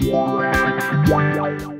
Yeah.